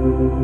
you